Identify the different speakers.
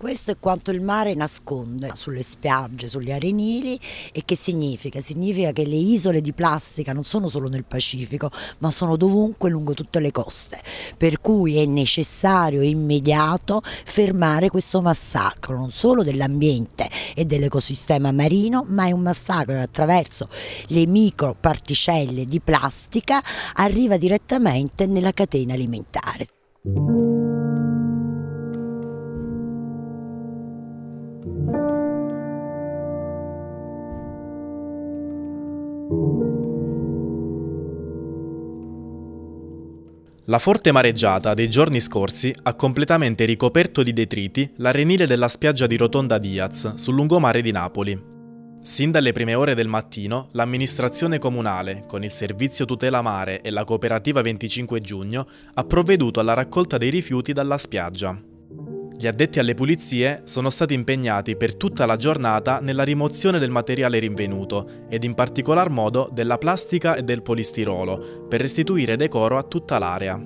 Speaker 1: Questo è quanto il mare nasconde sulle spiagge, sugli arenili e che significa? Significa che le isole di plastica non sono solo nel Pacifico, ma sono dovunque lungo tutte le coste, per cui è necessario immediato fermare questo massacro, non solo dell'ambiente e dell'ecosistema marino, ma è un massacro che attraverso le microparticelle di plastica arriva direttamente nella catena alimentare.
Speaker 2: La forte mareggiata dei giorni scorsi ha completamente ricoperto di detriti l'arenile della spiaggia di Rotonda Diaz, sul lungomare di Napoli. Sin dalle prime ore del mattino, l'amministrazione comunale, con il servizio tutela mare e la cooperativa 25 giugno, ha provveduto alla raccolta dei rifiuti dalla spiaggia. Gli addetti alle pulizie sono stati impegnati per tutta la giornata nella rimozione del materiale rinvenuto ed in particolar modo della plastica e del polistirolo per restituire decoro a tutta l'area.